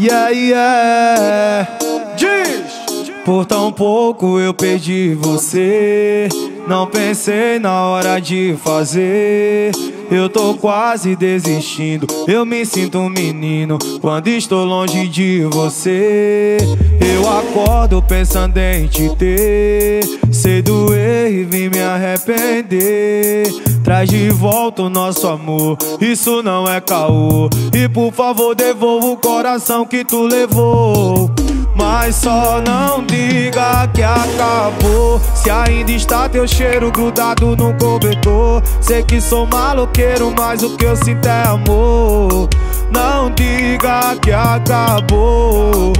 Yeah, yeah. Diz! Por tão pouco eu perdi você. Não pensei na hora de fazer. Eu tô quase desistindo. Eu me sinto um menino quando estou longe de você. Eu acordo pensando em te ter. Sei doer e vim me arrepender. Traz de volta o nosso amor. Isso não é caô. E por favor, devolva o coração que tu levou. Mas só não diga que acabou Se ainda está teu cheiro grudado no cobertor Sei que sou maloqueiro, mas o que eu sinto é amor Não diga que acabou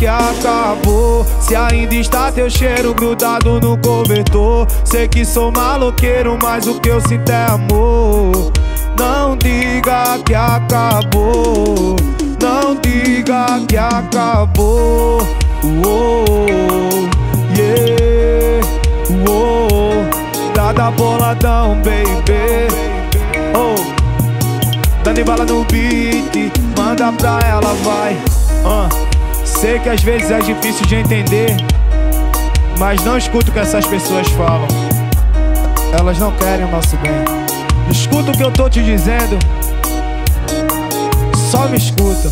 que acabou Se ainda está teu cheiro grudado no cobertor Sei que sou maloqueiro, mas o que eu sinto é amor Não diga que acabou não diga que acabou. Uou, yeah, uou. Dada boladão, baby. Oh, dando bala no beat, manda pra ela, vai. Uh. Sei que às vezes é difícil de entender, mas não escuto o que essas pessoas falam. Elas não querem o nosso bem. Escuta o que eu tô te dizendo. Só me escuta.